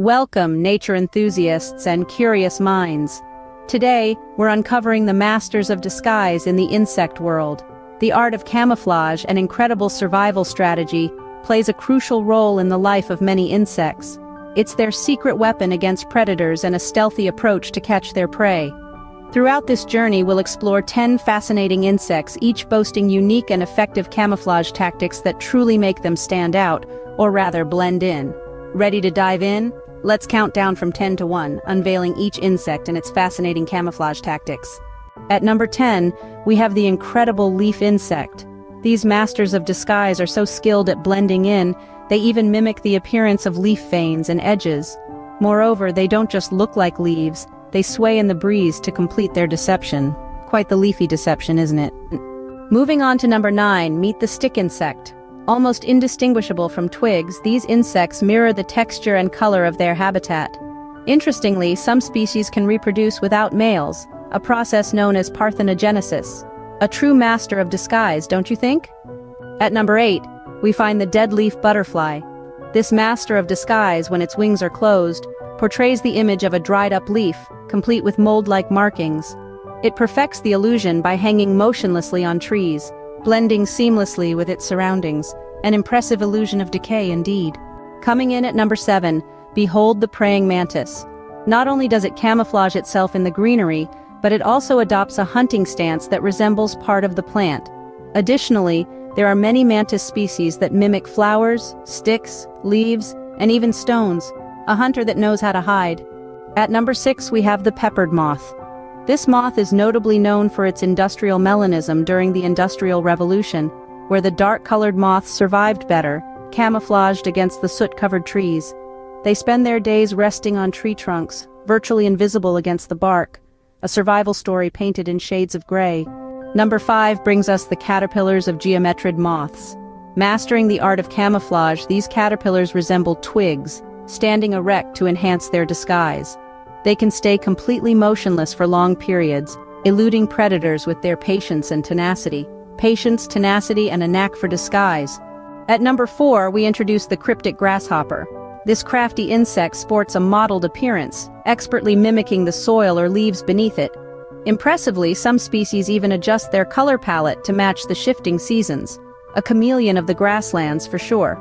Welcome, nature enthusiasts and curious minds. Today, we're uncovering the masters of disguise in the insect world. The art of camouflage, an incredible survival strategy, plays a crucial role in the life of many insects. It's their secret weapon against predators and a stealthy approach to catch their prey. Throughout this journey we'll explore 10 fascinating insects, each boasting unique and effective camouflage tactics that truly make them stand out, or rather blend in. Ready to dive in? Let's count down from 10 to 1, unveiling each insect and its fascinating camouflage tactics. At number 10, we have the incredible leaf insect. These masters of disguise are so skilled at blending in, they even mimic the appearance of leaf veins and edges. Moreover, they don't just look like leaves, they sway in the breeze to complete their deception. Quite the leafy deception, isn't it? Moving on to number 9, meet the stick insect. Almost indistinguishable from twigs, these insects mirror the texture and color of their habitat. Interestingly, some species can reproduce without males, a process known as parthenogenesis. A true master of disguise, don't you think? At number 8, we find the deadleaf butterfly. This master of disguise, when its wings are closed, portrays the image of a dried-up leaf, complete with mold-like markings. It perfects the illusion by hanging motionlessly on trees, blending seamlessly with its surroundings, an impressive illusion of decay indeed. Coming in at number 7, behold the praying mantis. Not only does it camouflage itself in the greenery, but it also adopts a hunting stance that resembles part of the plant. Additionally, there are many mantis species that mimic flowers, sticks, leaves, and even stones, a hunter that knows how to hide. At number 6 we have the peppered moth. This moth is notably known for its industrial melanism during the Industrial Revolution, where the dark-colored moths survived better, camouflaged against the soot-covered trees. They spend their days resting on tree trunks, virtually invisible against the bark, a survival story painted in shades of gray. Number 5 brings us the caterpillars of geometrid moths. Mastering the art of camouflage, these caterpillars resemble twigs, standing erect to enhance their disguise. They can stay completely motionless for long periods, eluding predators with their patience and tenacity. Patience, tenacity, and a knack for disguise. At number 4, we introduce the cryptic grasshopper. This crafty insect sports a mottled appearance, expertly mimicking the soil or leaves beneath it. Impressively, some species even adjust their color palette to match the shifting seasons. A chameleon of the grasslands for sure.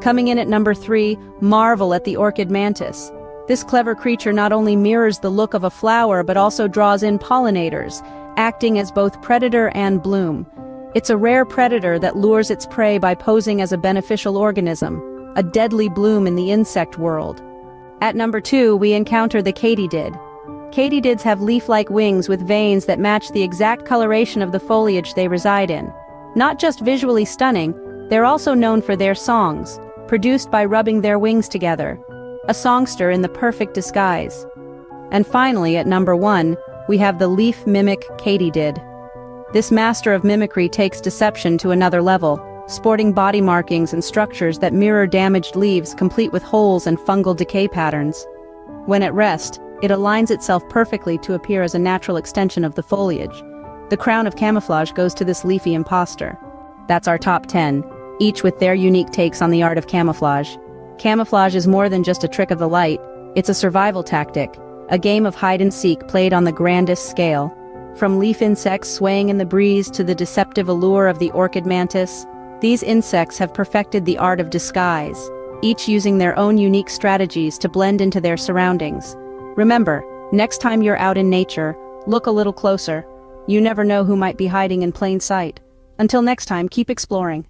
Coming in at number 3, marvel at the orchid mantis. This clever creature not only mirrors the look of a flower but also draws in pollinators, acting as both predator and bloom. It's a rare predator that lures its prey by posing as a beneficial organism, a deadly bloom in the insect world. At number 2 we encounter the katydid. Katydids have leaf-like wings with veins that match the exact coloration of the foliage they reside in. Not just visually stunning, they're also known for their songs, produced by rubbing their wings together, a songster in the perfect disguise. And finally, at number one, we have the leaf mimic katydid. This master of mimicry takes deception to another level, sporting body markings and structures that mirror damaged leaves complete with holes and fungal decay patterns. When at rest, it aligns itself perfectly to appear as a natural extension of the foliage. The crown of camouflage goes to this leafy impostor. That's our top 10, each with their unique takes on the art of camouflage. Camouflage is more than just a trick of the light, it's a survival tactic, a game of hide-and-seek played on the grandest scale. From leaf insects swaying in the breeze to the deceptive allure of the orchid mantis, these insects have perfected the art of disguise, each using their own unique strategies to blend into their surroundings. Remember, next time you're out in nature, look a little closer. You never know who might be hiding in plain sight. Until next time, keep exploring.